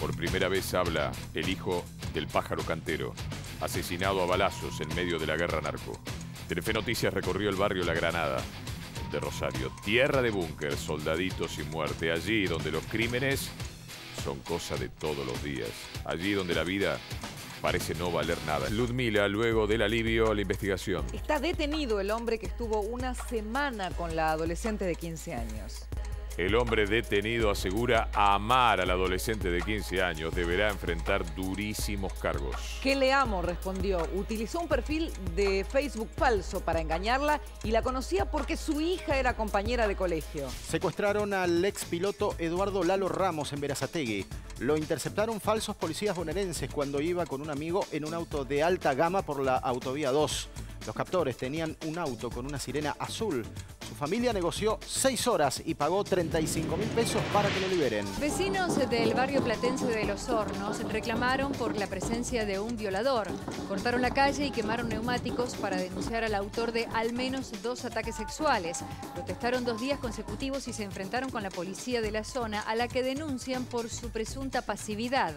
Por primera vez habla el hijo del pájaro cantero, asesinado a balazos en medio de la guerra narco. Telefe Noticias recorrió el barrio La Granada de Rosario, tierra de búnker, soldaditos y muerte, allí donde los crímenes son cosa de todos los días, allí donde la vida parece no valer nada. Ludmila, luego del alivio a la investigación. Está detenido el hombre que estuvo una semana con la adolescente de 15 años. El hombre detenido asegura amar al adolescente de 15 años. Deberá enfrentar durísimos cargos. ¿Qué le amo? Respondió. Utilizó un perfil de Facebook falso para engañarla y la conocía porque su hija era compañera de colegio. Secuestraron al ex piloto Eduardo Lalo Ramos en Verazategui. Lo interceptaron falsos policías bonaerenses cuando iba con un amigo en un auto de alta gama por la autovía 2. Los captores tenían un auto con una sirena azul. Familia negoció seis horas y pagó 35 mil pesos para que lo liberen. Vecinos del barrio platense de Los Hornos reclamaron por la presencia de un violador. Cortaron la calle y quemaron neumáticos para denunciar al autor de al menos dos ataques sexuales. Protestaron dos días consecutivos y se enfrentaron con la policía de la zona a la que denuncian por su presunta pasividad.